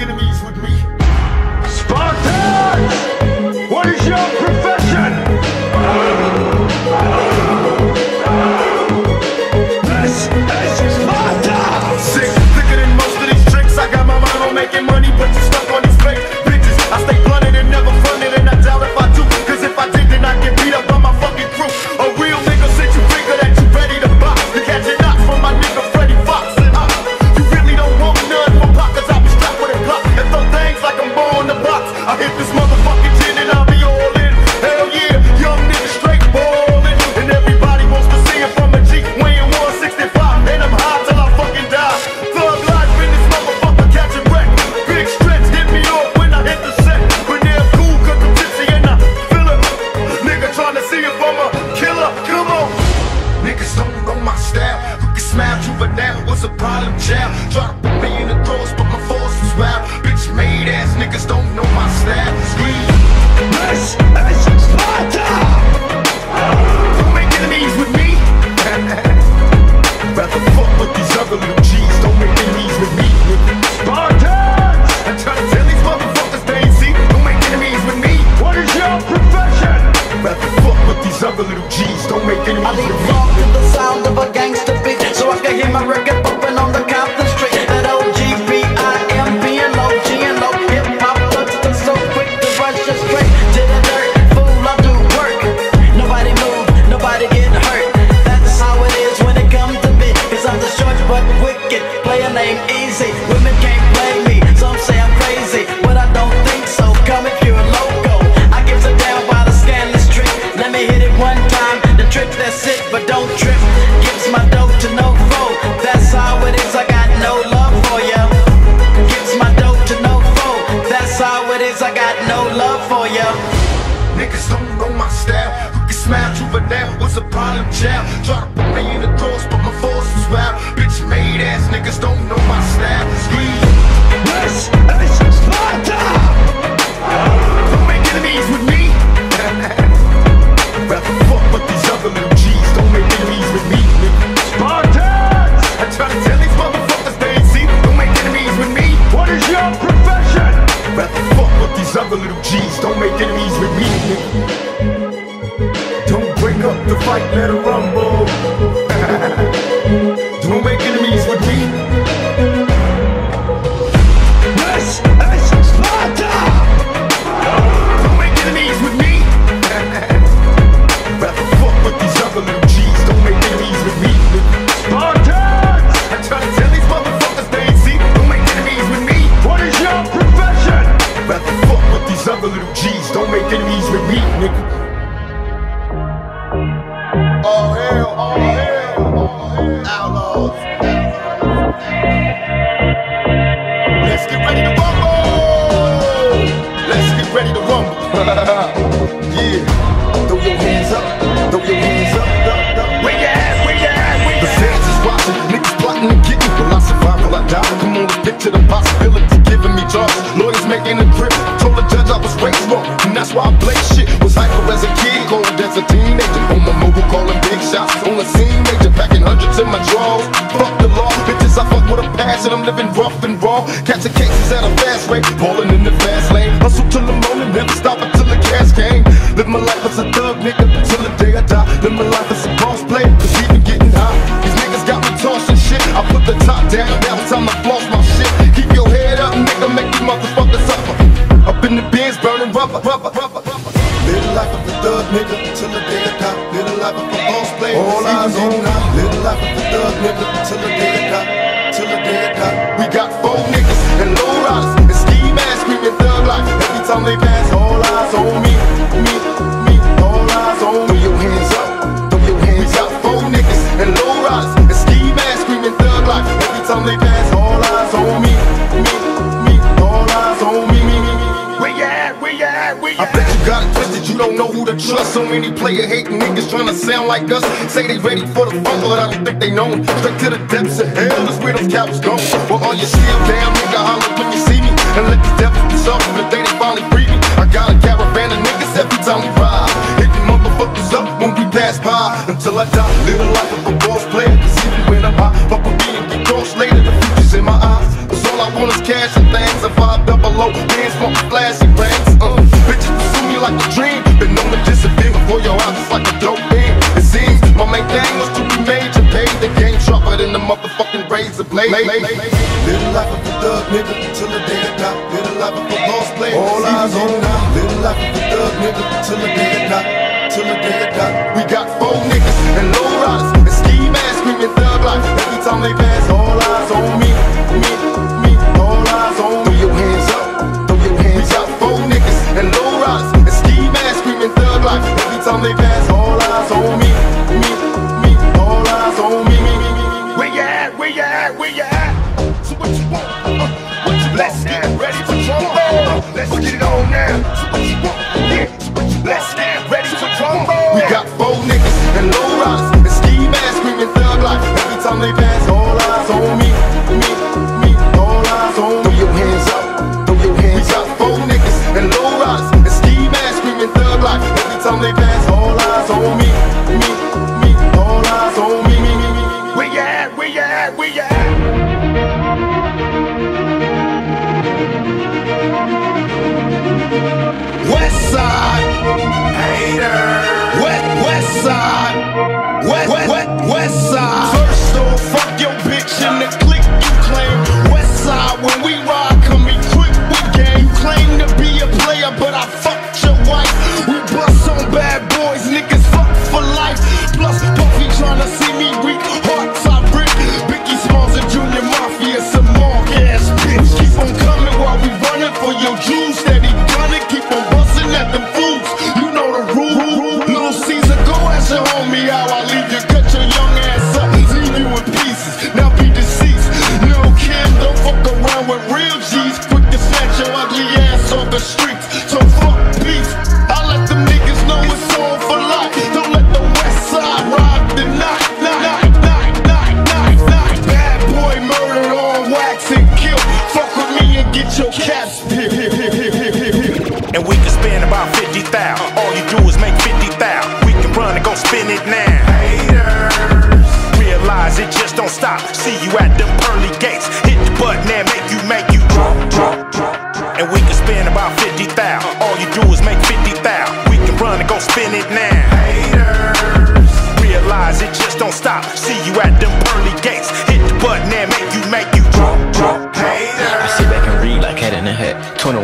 enemies with me. out of jail. trip, that's it, but don't trip. Gives my dough to no foe. That's how it is, I got no love for ya. Gives my dough to no foe. That's how it is, I got no love for ya. Niggas don't know my style. Who can smile juvenile What's a problem child. Try to put me in the cross, but my force is wild. Bitch made ass niggas don't know my style. Squeeze. don't make enemies with me. Don't break up the fight, let it rumble. like us say they ready for the phone, but I don't think they know. Straight to the depths of hell, that's where those cowards go. Well, all you shit damn nigga. Blade. Little life of a thug nigga till the day I die. Little life of a boss player. All eyes on now. Little life of a thug nigga till the day I die. Till the day I die. We got four niggas and low riders and ski masks screaming thug life. Every time they pass, all eyes on me, me, me. All eyes on me. Throw your hands up, throw your hands up. We got four niggas and low riders and ski masks screaming thug life. Every time they pass, Where you at?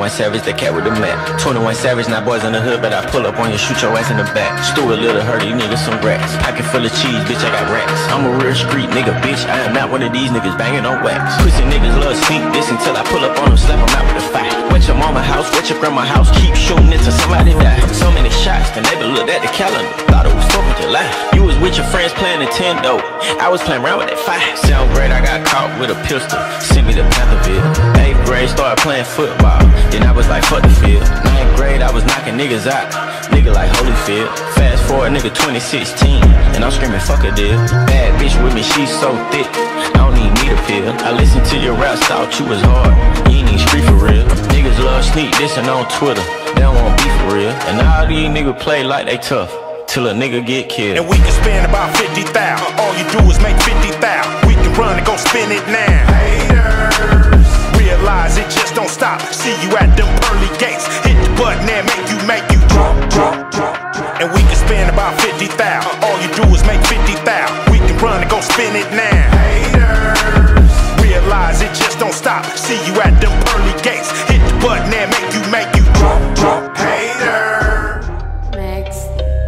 21 Savage, the cat with the mat. 21 Savage, not boys in the hood, but I pull up on you, shoot your ass in the back. Stuart Little hurt these niggas some rats. Pocket full of cheese, bitch, I got racks. I'm a real street nigga, bitch. I am not one of these niggas banging on wax. Pussy niggas love sneak this until I pull up on them, slap them out with a fight. Wet your mama house, wet your grandma house, keep shooting until somebody die. So many shots, the neighbor looked at the calendar, thought it was 4th of July. You was with your friends playing Nintendo, I was playing around with that fire. Sound great, I got caught with a pistol, sent me to Pantherville. Eighth grade, started playing football, then I was like, fuck the field. Ninth grade, I was knocking niggas out, nigga like Holyfield. Fast forward, nigga 2016, and I'm screaming, fuck a deal. Bad bitch with me, she's so thick, I don't even need a pill. I listened to your rap, thought you was hard, you ain't even street for real. Niggas love sneak dissing on Twitter, they don't want beef for real. And all these niggas play like they tough, till a nigga get killed. And we can spend about 50 thou. All you do is make 50 thou. We can run and go spin it now. Haters. Realize it don't stop. See you at them pearly gates. Hit the button and make you, make you drop, drop, drop. And we can spend about 50 thou. All you do is make 50 thou. We can run and go spin it now. Haters. Realize it just don't stop. See you at them pearly gates. Hit the button and make you, make you drop, drop. Hater.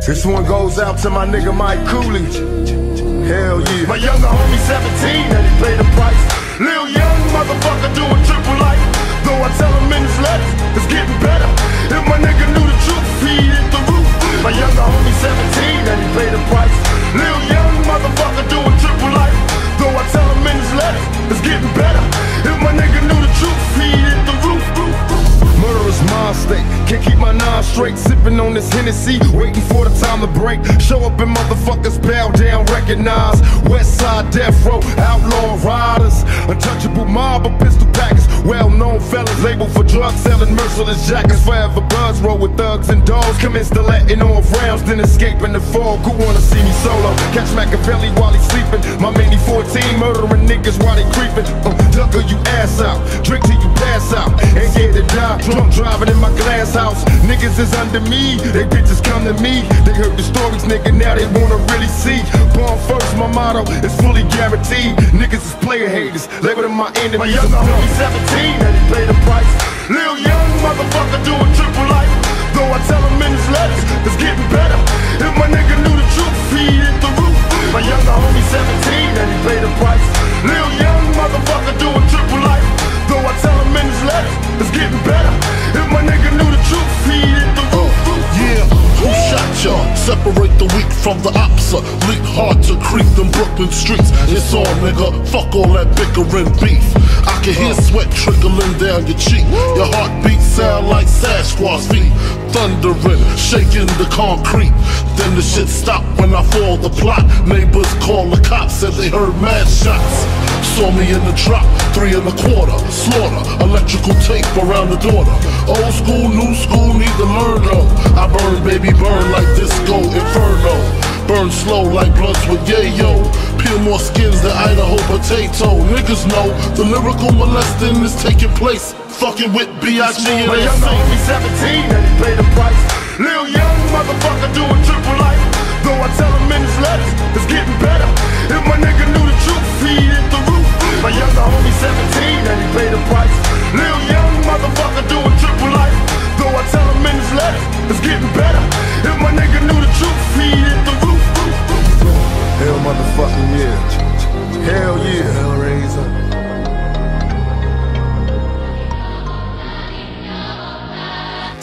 This one goes out to my nigga Mike Cooley. Hell yeah. My younger homie 17 and he paid the price. Lil young motherfucker doing triple life. I tell him in his letters, it's getting better. If my nigga knew the truth, he'd hit the roof. My younger homie 17 and he paid the price. Lil young motherfucker doing triple life. Though I tell him in his letters, it's getting better. Murderous mind state, can't keep my nine straight. Sipping on this Hennessy, waiting for the time to break. Show up and motherfuckers bow down, recognize. West side death row, outlaw riders, untouchable mob of pistol packers. Well known fellas labeled for drug selling, merciless jackets. Forever buzz roll with thugs and dogs. Commence to letting off rounds, then escaping the fog. Who wanna see me solo? Catch Machiavelli while he's sleeping. My mini 14 murdering niggas while they creeping. Uh, Tucker you ass out, drink till you pass out. Ain't scared to die Drunk driving in my glass house. Niggas is under me. They bitches come to me. They heard the stories, nigga. Now they wanna really see. Born first, my motto is fully guaranteed. Niggas is player haters. Label them my enemy. My younger homie 17 and he paid the price. Lil young motherfucker doing triple life. Though I tell him in his letters, it's getting better. If my nigga knew the truth, he hit the roof. My younger homie 17 and he paid the price. Lil young motherfucker doing triple life. From the opsa. Leap hard to creep them Brooklyn streets. It's on, nigga. Fuck all that bickering beef. I can hear sweat trickling down your cheek. Your heartbeat sound like Sasquatch feet. Thundering, shaking the concrete. Then the shit stop when I fall the plot. Neighbors call the cops, said they heard mad shots. Saw me in the drop, three and a quarter. Slaughter, electrical tape around the daughter. Old school, new school, need to learn though. I burn, baby, burn like disco inferno. Burn slow like blunts with yayo. Peel more skins than Idaho potato. Niggas know the lyrical molesting is taking place. Fucking with B.I.G. and My NSYNC. homie 17 and he paid the price. Lil young motherfucker doing triple life. Though I tell him in his letters, it's getting better. If my nigga knew the truth, he hit the roof. My younger homie 17 and he paid the price. Lil young motherfucker doing triple life. Though I tell him in his letters, it's getting better. If my nigga knew the truth, he hit the roof. Hell motherfucking yeah. Hell yeah. Hellraiser.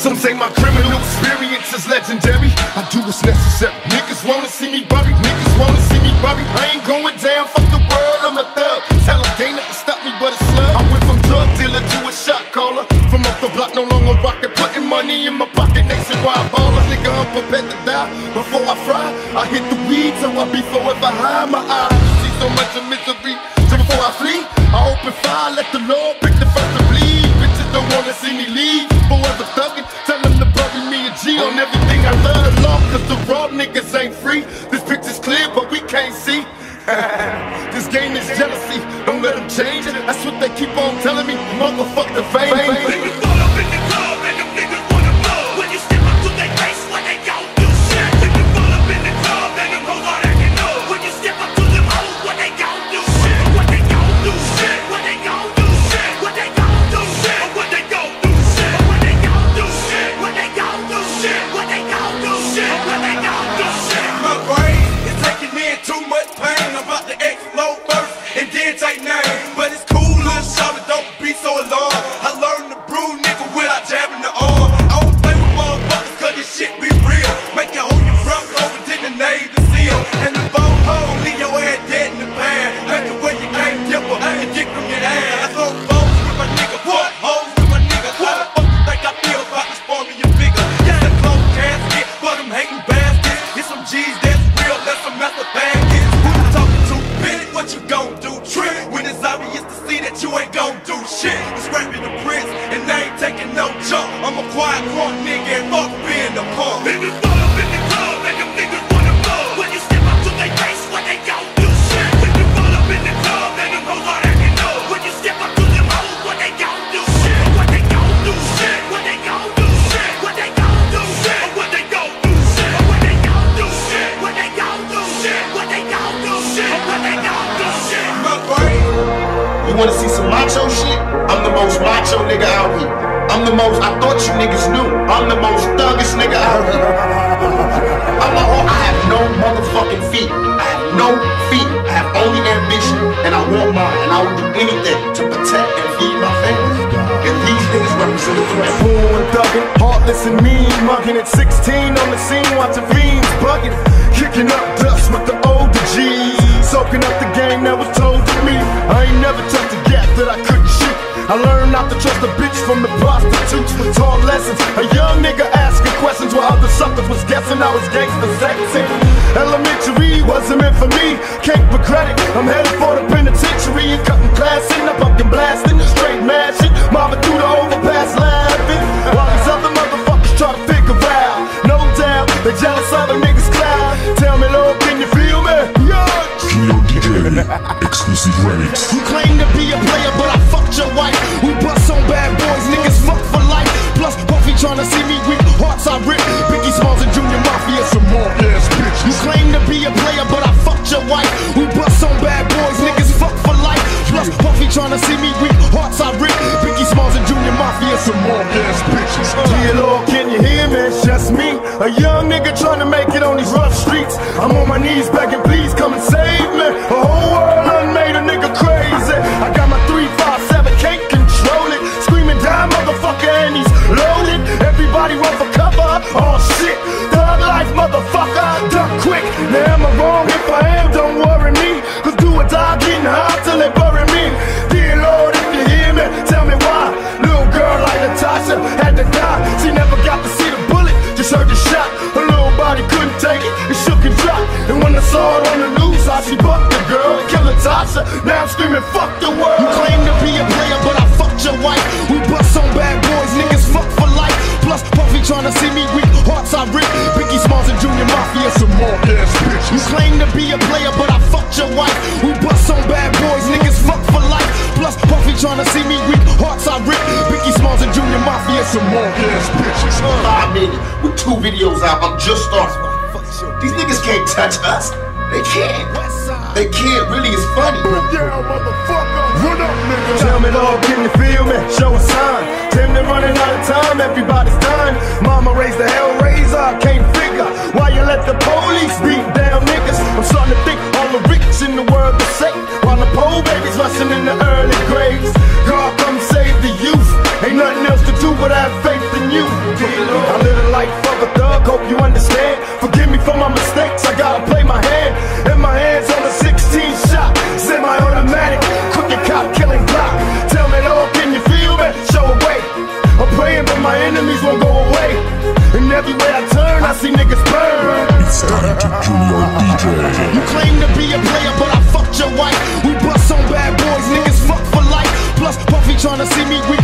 Some say my criminal experience is legendary. I do what's necessary. Niggas wanna see me buried. Niggas wanna see me buried. I ain't going down. Fuck the world. I'm a thug. Tell them they never stop me but a slug. I went from drug dealer to a shot caller. From off the block, no longer rockin'. Putting money in my pocket. Nationwide baller. Nigga, I'm prepared to die. Before I fry, I hit the weed so I be forever high. My eyes see so much of misery. So before I flee, I open fire. Let the Lord pick the first to bleed. Bitches don't wanna see me leave. Forever thuggin'. G on everything I love. Law, cause the raw niggas ain't free. This picture's clear, but we can't see. this game is jealousy. Don't let them change it. That's what they keep on telling me. Motherfuck the fame. 16 on the scene, watching fiends bugging, kicking up dust with the older G's, soaking up the game that was told to me. I ain't never touched a gap that I couldn't shoot. I learned not to trust a bitch from the prostitutes. Taught lessons. A young nigga asking questions while other suckers was guessing I was gangster sexy. Elementary wasn't meant for me. Can't regret it. I'm headed for the penitentiary and cutting class in. I'm fucking blasting, Remy. Exclusive remix. You claim to be a player, but I fucked your wife. We bust on bad boys, niggas fuck for life. Plus, Puffy tryna see me weak, hearts I rip. Biggie Smalls and Junior Mafia, some more ass bitches. You claim to be a player, but I fucked your wife. We bust on bad boys, niggas fuck for life. Plus, Puffy tryna see me weak, hearts I rip. Biggie Smalls and Junior Mafia, some more ass bitches. Uh. Dear Lord, can you hear me? It's just me, a young nigga tryna make it on these rough streets. I'm on my knees begging, please. Killed Now I'm screaming, fuck the world. You claim to be a player, but I fucked your wife. We bust on bad boys, niggas fuck for life. Plus, Puffy trying to see me weak, hearts I rip. Biggie Smalls and Junior Mafia, some more ass bitches. You claim to be a player, but I fucked your wife. We bust on bad boys, niggas fuck for life. Plus, Puffy trying to see me weak, hearts I rip. Biggie Smalls and Junior Mafia, some more ass bitches. Five minutes with two videos out. I'm just starting. These niggas can't touch us. They can't. They can't. Really, it's funny. Down, motherfucker. Run up, nigga. Tell me, Lord, can you feel me? Show a sign. Tim, they're running out of time. Everybody's dying. Mama raised the hell raiser. I can't figure why you let the police beat down niggas. I'm starting to think all the rich in the world are safe. While the poor babies rushing in the early graves. God, come save the youth. Ain't nothing else to do but have faith in you. I live a life of a thug. Hope you understand. Forgive me for my mistakes. I gotta play my hand. And my hands on the 16 shot. Semi-automatic. Crooked cop killing Glock. Tell me, Lord, can you feel me? Show a way. I'm praying, but my enemies won't go away. And everywhere I turn, I see niggas burn. It's time to Junior DJ. You claim to be a player, but I fucked your wife. We bust on bad boys, niggas fuck for life. Plus, Puffy tryna see me weak,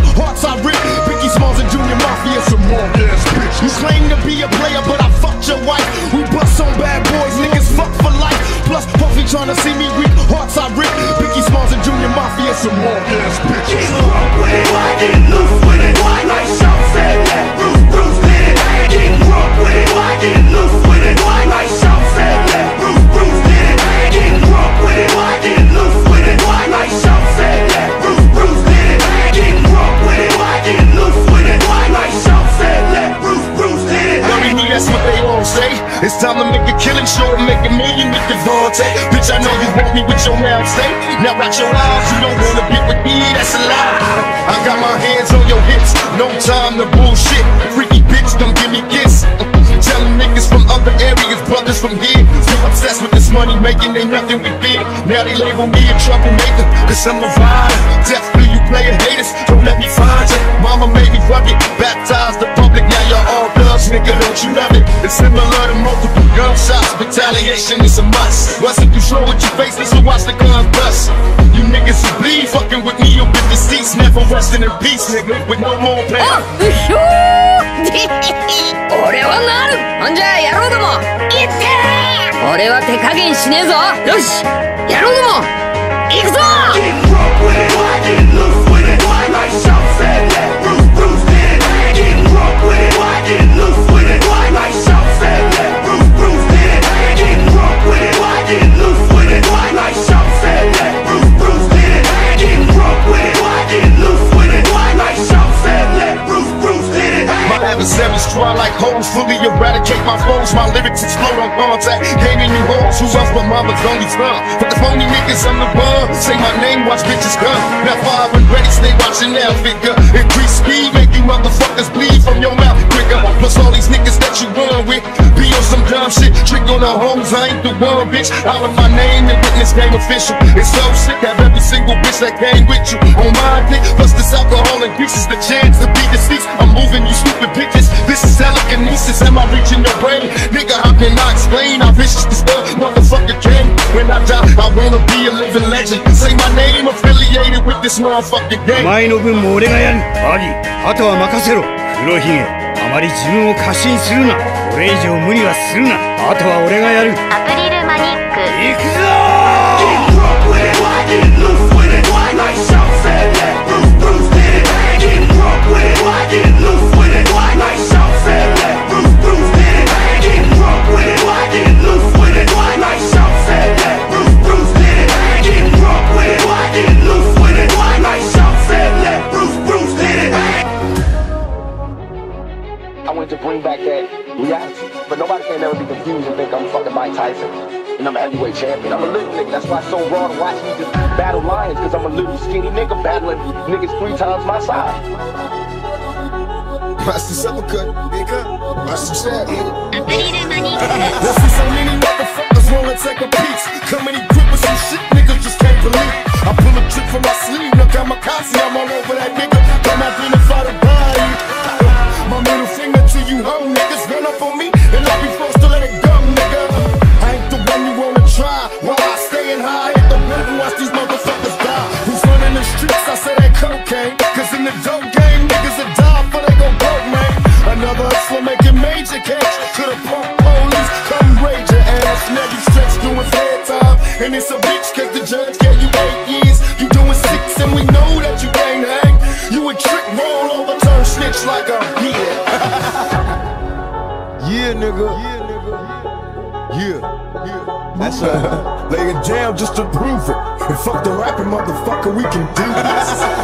Want me with your mouth stay. Now watch your eyes, you don't wanna get with me, that's a lie. I got my hands on your hips, no time to bullshit. Freaky bitch, don't give me kiss. Telling niggas from other areas, brothers from here. Still obsessed with this money making, ain't nothing we did. Now they label me a troublemaker, cause I'm a vibe. Definitely you player haters, don't let me find you. Mama made me rugged, baptized the nigga, don't you love it? It's similar to multiple gunshots, retaliation is a must. Wasn't you slow with your faceless, so watch the guns bust. You niggas who bleed, fucking with me, you'll get deceased, never resting in peace, nigga, with no more pain. うひょー俺はなるほんじゃ野郎どもいってー俺は手加減しねえぞよし野郎ども行くぞ adversaries try like hoes, fully eradicate my foes. My lyrics explode on contact. Gaining new hoes, who else but mama's only son? But the phony niggas on the run. Say my name, watch bitches come. Now five and ready, stay watching now, figure. Increase speed, make you motherfuckers bleed from your mouth quicker. Plus all these niggas that you run with. Be on some dumb shit, trick on the hoes, I ain't the one, bitch. Holler my name and witness game official. It's so sick, have every single bitch that came with you on my dick. Plus this alcohol increases the chance to be deceased. I'm moving you stupid bitches. This is telekinesis, am I reaching your brain? Nigga, how can I explain how vicious this stuff motherfucker came? When I die, I wanna be a living legend. Say my name affiliated with this motherfucking game. 前の分も俺がやるアギあとは任せろ黒ひげあまり自分を過信するなこれ以上無理はするなあとは俺がやるアプリルマニック行くぞ Lay a jam just to prove it. And fuck the rapping motherfucker, we can do this.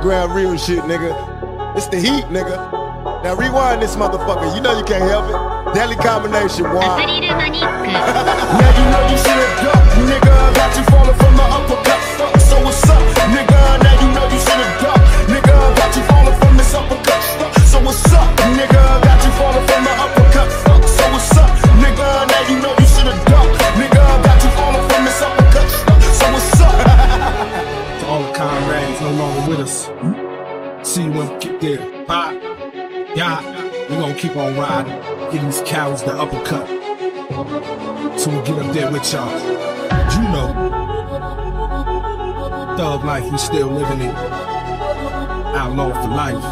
underground real shit, nigga. It's the heat, nigga. Now rewind this motherfucker. You know you can't help it. Deadly combination, why? now you know you should have nigga. Got you falling from the keep on riding, getting these cows the uppercut. So we get up there with y'all. You know, thug life, we still living it. Outlaw for life.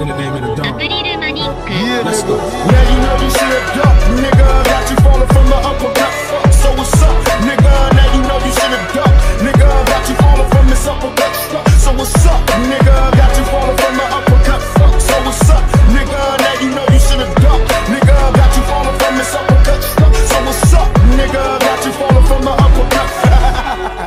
In the name of the dog. Yeah, let's go. You know you should nigga. Got you falling from the uppercut. So what's up, nigga? Now you know you should have ducked, nigga. Got you falling from this uppercut. So what's up, nigga? Got you falling from the uppercut. So what's up? Nigga, now you know you should've ducked. Nigga, got you falling from this uppercut stuff. So what's up, nigga? Got you falling from the uppercut.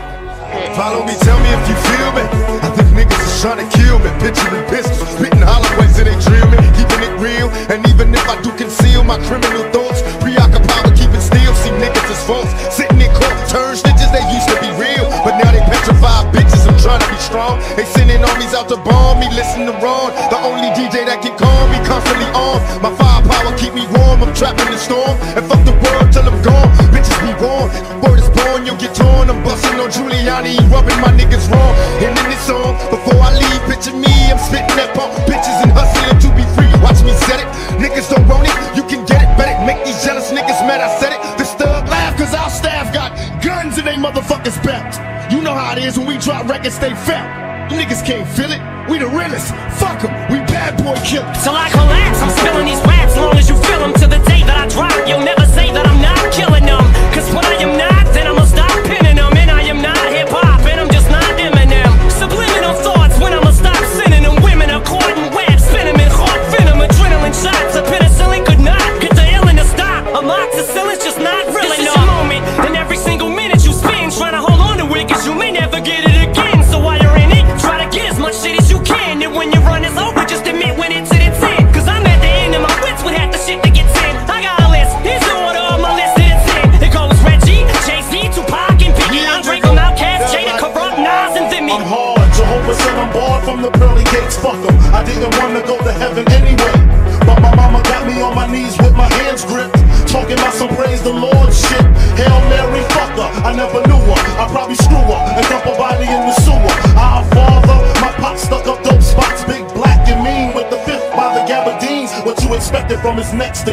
Follow me, tell me if you feel me. I think niggas is trying to kill me. Picturing pistols, spitting hollow ways that they drill me. Keeping it real, and even if I do conceal my criminal thoughts, preoccupied with keeping still. See niggas is false, sitting in court, turn stitches, they used to be real, but now they petrified bitches. I'm trying to be strong. They sending armies out to bomb me, listen to Ron. trapped in the storm. And fuck the world till I'm gone. Bitches be warm. Word is born, you'll get torn. I'm busting on Giuliani, rubbing my niggas wrong. And in this song, before I leave, picture me, I'm spitting that pump. Bitches and hustling to be free. Watch me set it. Niggas don't want it, you can get it. Bet it. Make these jealous niggas mad, I said it. This thug laugh, cause our staff got guns in they motherfuckers' belts. You know how it is when we drop records, they fat. Niggas can't feel it. We the realest. Fuck them. We bad boy killers. So like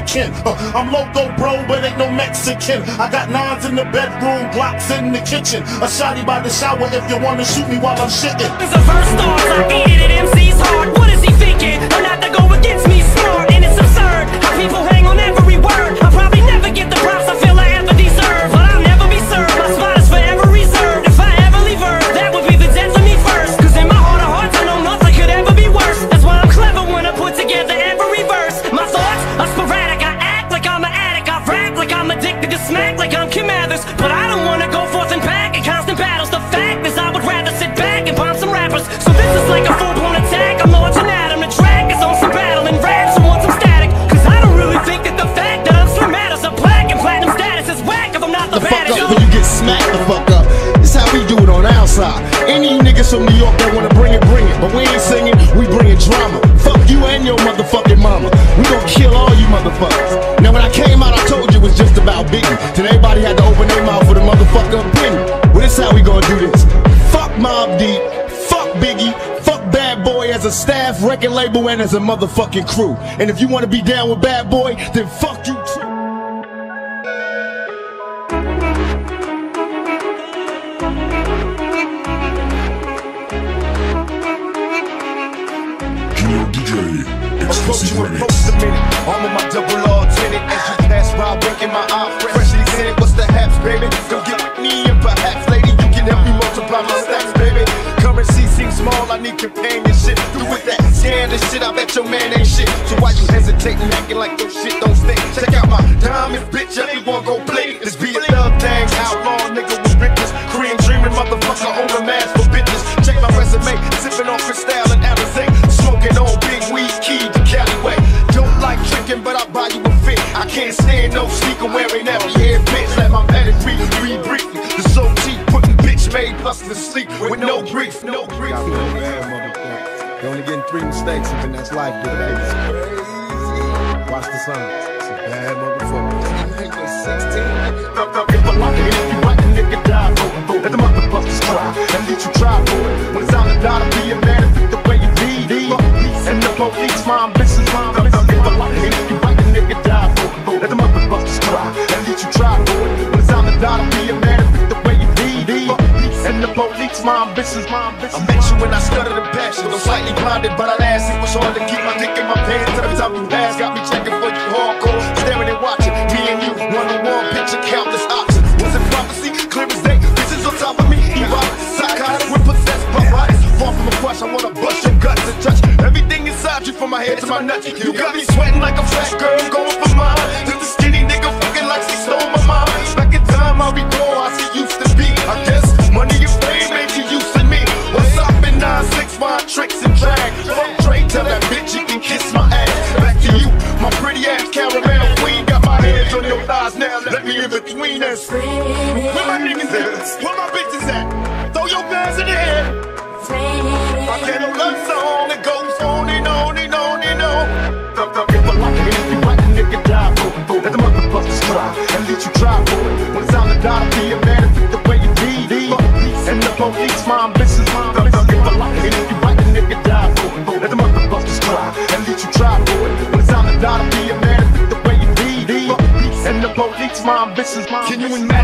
kin. Uh, I'm loco, bro, but ain't no Mexican. I got nines in the bedroom, blocks in the kitchen. A shotty by the shower if you wanna shoot me while I'm shitting. As a verse starts, Mobb Deep, fuck Biggie, fuck Bad Boy as a staff, record label, and as a motherfucking crew. And if you wanna be down with Bad Boy, then fuck you too. DJ, exclusive remix. Post a minute, arm my double R tenant as you pass by, winking my eye freshly tinted. What's the haps, baby? Go get with me and perhaps, lady, you can help me small, I need companionship. Do with that scandalous shit, I bet your man ain't shit. So why you hesitating, acting like your shit don't stink? Check out my diamond, bitch, everyone go play. This be a thug thing, outlaw nigga with riches. Korean dreaming motherfucker, on the mask for bitches. Check my resume, sipping on Cristal and Alizé. Smoking on big weed, key to Callaway. Don't like tricking, but I buy you a fit. I can't stand no sneaker wearing every hair bitch. Let my pedigree read to sleep with no grief, no grief. You're only getting three mistakes, and then that's life, dude. Watch the signs. It's a bad motherfucker. If I lock it in, you the nigga die for it. Let the motherfuckers try, and let you try for it. When it's time to die to be a man, pick the way you be. And the police, my ambitions, my ambitions. If I lock it in, you right, the nigga die for it. Let the motherfuckers try, and let you try for it. When it's time to die to be a man, the police, my ambitions, my ambitions. I met you when I stuttered in passion. I'm slightly blinded, but I last. It was hard to keep my dick in my pants. Every time you pass, got me checking for you hardcore. Staring and watching. Me and you, one on one, picture countless options. Was it prophecy? Clear as day. Bitches on top of me. Evil, psychotic, we're possessed by bodies. Far from a crush, I wanna bust your guts and touch everything inside you from my head to my nuts. You got me sweating like a fat girl, going for mine. Just a skinny nigga fucking like she stole ambitions, Can you imagine